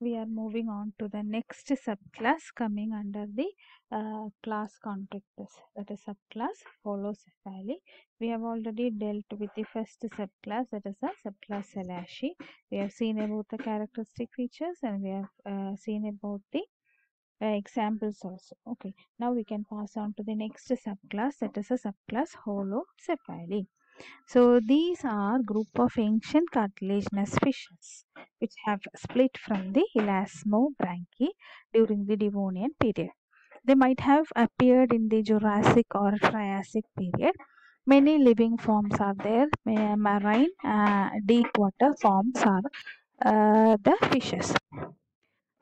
we are moving on to the next subclass coming under the uh, class Chondrichthyes that is subclass holocephali we have already dealt with the first subclass that is a subclass Selachii. we have seen about the characteristic features and we have uh, seen about the uh, examples also. Okay now we can pass on to the next subclass that is a subclass holocephali so these are group of ancient cartilaginous fishes which have split from the elasmobranchi during the Devonian period. They might have appeared in the Jurassic or Triassic period. Many living forms are there. Marine, uh, deep water forms are uh, the fishes.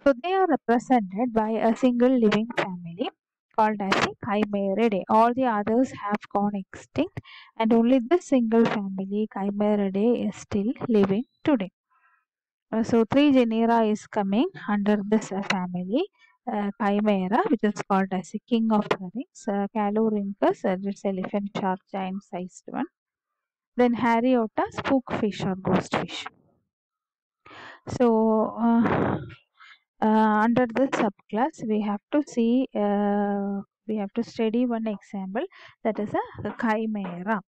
So they are represented by a single living family called as the Chimaeridae. All the others have gone extinct and only this single family Chimaeridae is still living today. Uh, so three genera is coming under this uh, family. Uh, Chimaera, which is called as the king of herrings, uh, Callorhinchus, uh, it's elephant shark giant sized one. Then Harriotta, spookfish or ghost fish. So uh, uh, under this subclass we have to see uh, we have to study one example that is a chimera.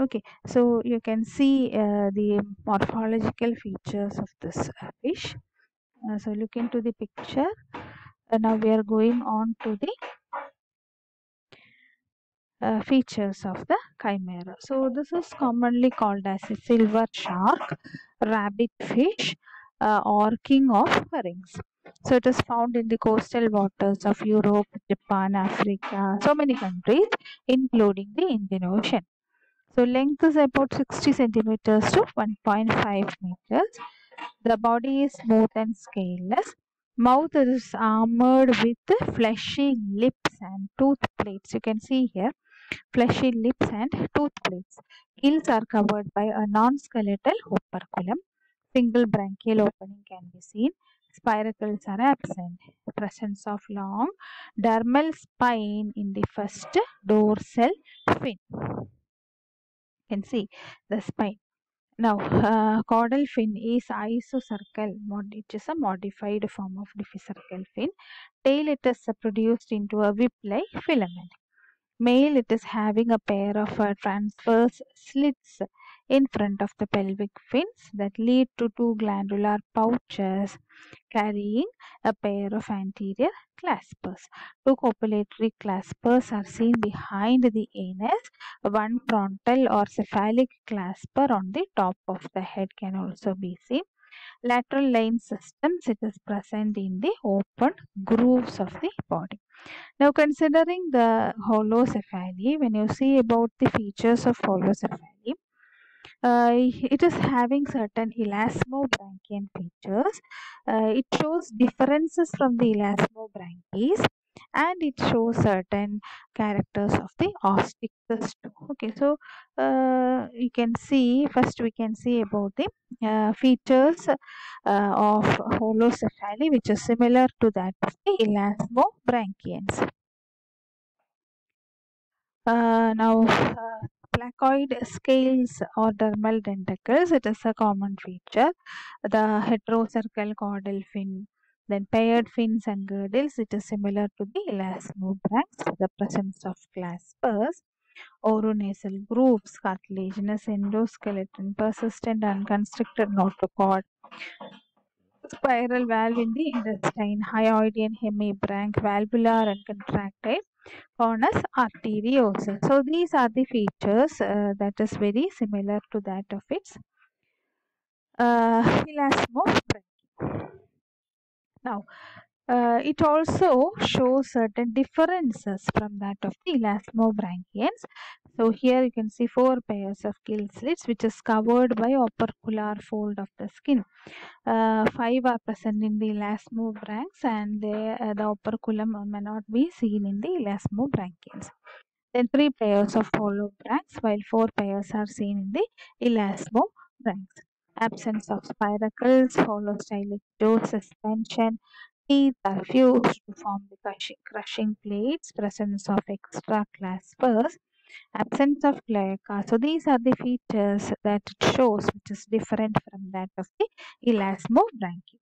Okay so you can see uh, the morphological features of this uh, fish. Uh, so look into the picture. Uh, now we are going on to the uh, features of the chimera. So this is commonly called as a silver shark rabbit fish uh, or king of herrings so it is found in the coastal waters of Europe, Japan, Africa, so many countries, including the Indian Ocean. So length is about 60 centimeters to 1.5 meters. The body is smooth and scaleless. Mouth is armored with fleshy lips and tooth plates. You can see here fleshy lips and tooth plates. Gills are covered by a non-skeletal operculum. Single branchial opening can be seen spiracles are absent. Presence of long dermal spine in the first dorsal fin. You can see the spine. Now, uh, caudal fin is isocercal, which is a modified form of diphycercal fin. Tail it is produced into a whip-like filament. Male it is having a pair of uh, transverse slits in front of the pelvic fins that lead to two glandular pouches carrying a pair of anterior claspers. Two copulatory claspers are seen behind the anus. One frontal or cephalic clasper on the top of the head can also be seen. Lateral line systems, it is present in the open grooves of the body. Now considering the holocephali, when you see about the features of holocephali, uh, it is having certain elasmobranchian features. Uh, it shows differences from the elasmobranchies and it shows certain characters of the Osteichthyes too. Okay, so uh, you can see first we can see about the uh, features uh, of holocephali which is similar to that of the elasmobranchians. Uh, now, uh, placoid scales or dermal denticles, it is a common feature. The heterocercal caudal fin, then paired fins and girdles, it is similar to the elasmobranchs. The presence of claspers, oronasal grooves, cartilaginous endoskeleton, persistent unconstricted notochord, spiral valve in the intestine, hyoidian hemibranch, valvular and contractile, conus arteriosus. So these are the features uh, that is very similar to that of its uh, elasmobranch. Now, uh, it also shows certain differences from that of the elasmobranchians. So here you can see four pairs of gill slits which is covered by opercular fold of the skin. Uh, five are present in the elasmobranchs and they, uh, the operculum may not be seen in the elasmobranchians. Then three pairs of holobranchs while four pairs are seen in the elasmobranchs. Absence of spiracles, holostylic jaw suspension, teeth are fused to form the crushing, crushing plates, presence of extra claspers, absence of cloaca. So these are the features that it shows which is different from that of the elasmobranchi.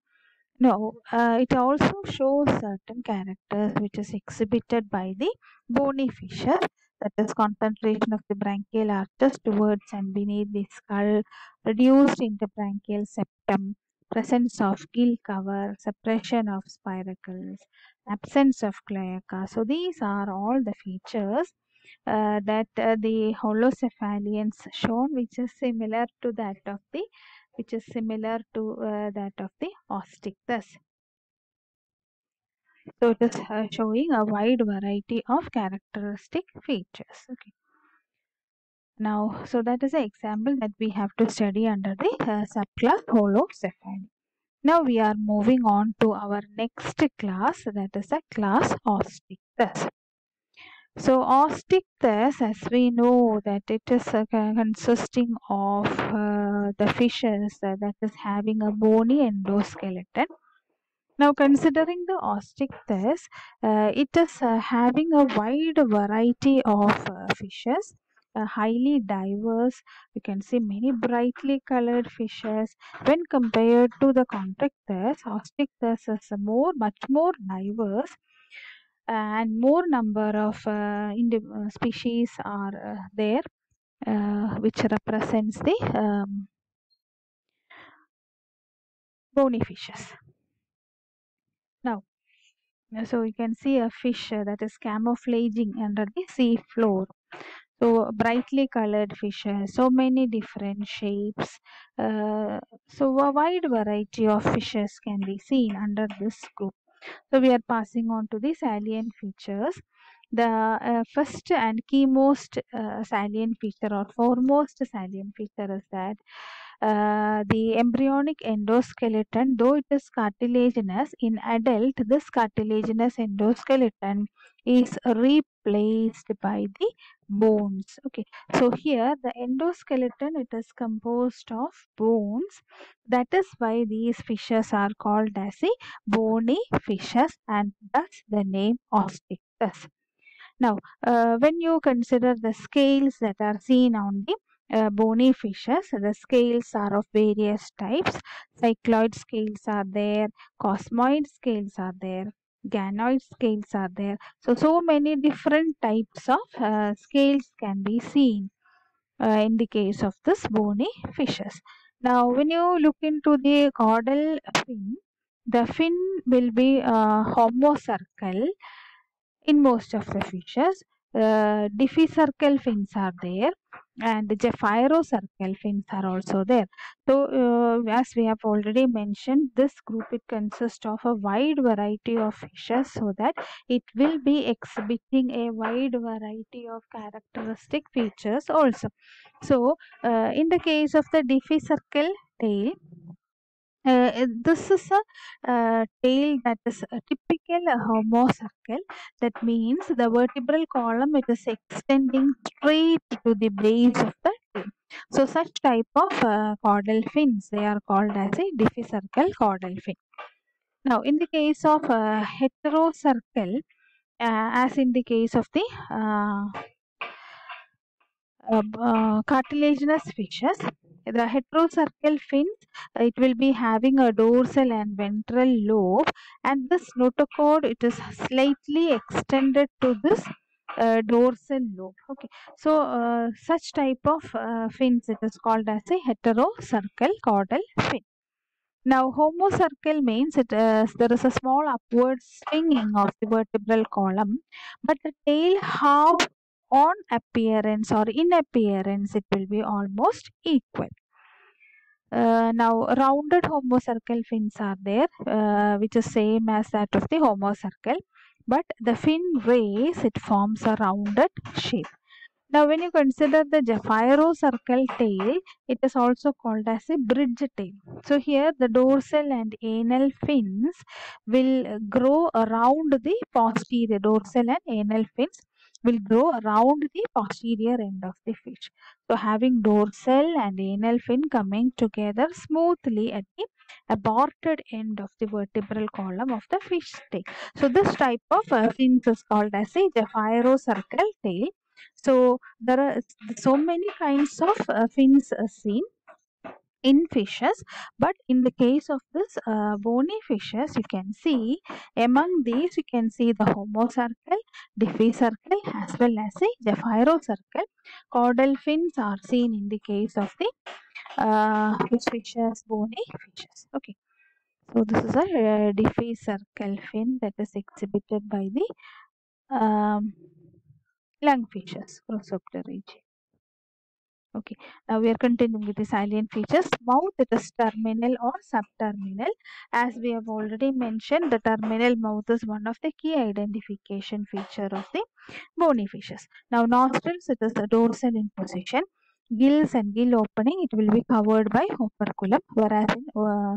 Now, uh, it also shows certain characters which is exhibited by the bony fishes. That is concentration of the branchial arches towards and beneath the skull, reduced interbranchial septum, presence of gill cover, suppression of spiracles, absence of cloaca. So these are all the features uh, that uh, the holocephalians shown, which is similar to that of the which is similar to uh, that of the Osteichthyes. So it is uh, showing a wide variety of characteristic features. Okay. Now, so that is an example that we have to study under the uh, subclass holocephali. Now we are moving on to our next class that is a class Osteichthyes. So Osteichthyes, as we know that it is uh, consisting of uh, the fishes uh, that is having a bony endoskeleton. Now considering the Osteichthyes, uh, it is uh, having a wide variety of uh, fishes, highly diverse. You can see many brightly colored fishes. When compared to the Chondrichthyes, Osteichthyes is more, much more diverse and more number of uh, indi- species are uh, there uh, which represents the um, bony fishes. Now, so you can see a fish uh, that is camouflaging under the sea floor. So brightly colored fishes, so many different shapes. Uh, so a wide variety of fishes can be seen under this group. So we are passing on to the salient features. The uh, first and key most uh, salient feature or foremost salient feature is that uh, the embryonic endoskeleton, though it is cartilaginous, in adult this cartilaginous endoskeleton is replaced by the bones. Okay, so here the endoskeleton it is composed of bones. That is why these fishes are called as a bony fishes, and thus the name Osteichthyes. Now, uh, when you consider the scales that are seen on the uh, bony fishes, the scales are of various types. Cycloid scales are there, cosmoid scales are there, ganoid scales are there. So, so many different types of uh, scales can be seen uh, in the case of this bony fishes. Now, when you look into the caudal fin, the fin will be uh, homocercal in most of the fishes. Uh, diphycercal fins are there and the gephyrocercal fins are also there. So, uh, as we have already mentioned, this group it consists of a wide variety of fishes so that it will be exhibiting a wide variety of characteristic features also. So, uh, in the case of the diphycercal tail, uh, this is a uh, tail that is a typical homocercal. That means the vertebral column it is extending straight to the base of the tail. So such type of uh, caudal fins they are called as a diphycercal caudal fin. Now in the case of uh, heterocercal, uh, as in the case of the uh, uh, cartilaginous fishes, the heterocercal fins it will be having a dorsal and ventral lobe and this notochord it is slightly extended to this uh, dorsal lobe. Okay. So uh, such type of uh, fins it is called as a heterocercal caudal fin. Now homocercal means it is there is a small upward swinging of the vertebral column but the tail half on appearance or in appearance it will be almost equal. Uh, now rounded homocercal fins are there uh, which is same as that of the homocercal but the fin rays it forms a rounded shape. Now when you consider the gephyrocercal tail it is also called as a bridge tail. So here the dorsal and anal fins will grow around the posterior dorsal and anal fins will grow around the posterior end of the fish so having dorsal and anal fin coming together smoothly at the aborted end of the vertebral column of the fish tail. So this type of uh, fins is called as a gephyrocercal tail. So there are so many kinds of uh, fins uh, seen. In fishes but in the case of this uh, bony fishes you can see among these you can see the homocercal diphycercal as well as the gephyrocercal caudal fins are seen in the case of the uh, fishes bony fishes. Okay. So this is a uh, diphycercal fin that is exhibited by the um, lungfishes crossopterygi Okay, now we are continuing with the salient features. Mouth it is terminal or subterminal. As we have already mentioned, the terminal mouth is one of the key identification feature of the bony fishes. Now nostrils it is the dorsal in position. Gills and gill opening it will be covered by operculum whereas in uh,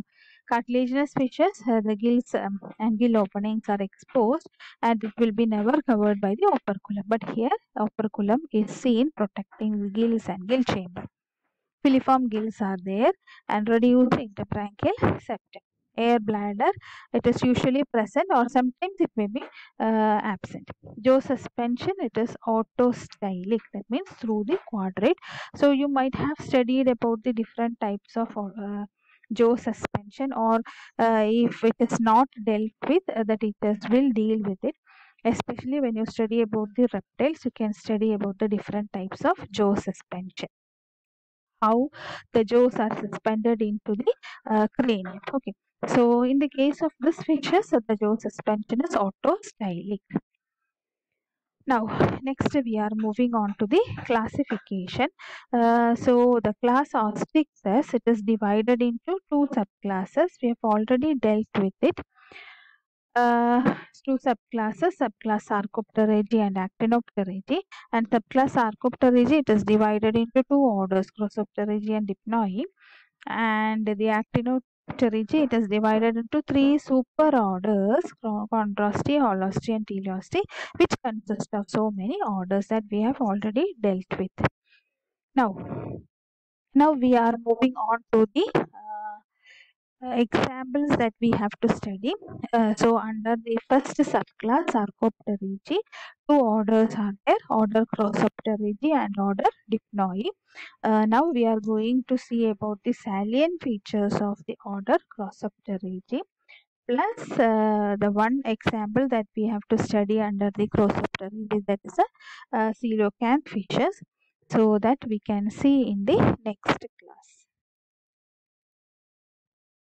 cartilaginous fishes uh, the gills um, and gill openings are exposed and it will be never covered by the operculum. But here operculum is seen protecting the gills and gill chamber. Filiform gills are there and reduced interbranchial septum. Air bladder it is usually present or sometimes it may be uh, absent. Jaw suspension it is autostylic. That means through the quadrate. So you might have studied about the different types of uh, jaw suspension or uh, if it is not dealt with uh, the teachers will deal with it. Especially when you study about the reptiles you can study about the different types of jaw suspension. How the jaws are suspended into the uh, cranium. Okay. So in the case of this fishes the jaw suspension is autostylic now next we are moving on to the classification. Uh, so the class Osteichthyes it is divided into two subclasses. We have already dealt with it. Uh, two subclasses subclass Sarcopterygi and Actinopterygi. And subclass Sarcopterygi it is divided into two orders Crossopterygi and Dipnoi and the Actinopterygi it is divided into three super orders Chondrosteis, Holosteis and Teleosteis which consist of so many orders that we have already dealt with. Now, now we are moving on to the uh, examples that we have to study. Uh, so under the first subclass Sarcopterygi, two orders are there, order Crossopterygi and order Dipnoi. Uh, now we are going to see about the salient features of the order Crossopterygi plus uh, the one example that we have to study under the Crossopterygi that is a uh, coelacanth fishes so that we can see in the next class.